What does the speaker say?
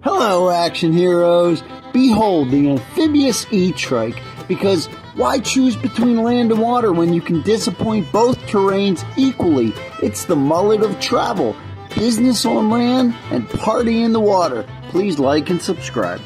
Hello, action heroes. Behold the amphibious e-trike because why choose between land and water when you can disappoint both terrains equally? It's the mullet of travel. Business on land and party in the water. Please like and subscribe.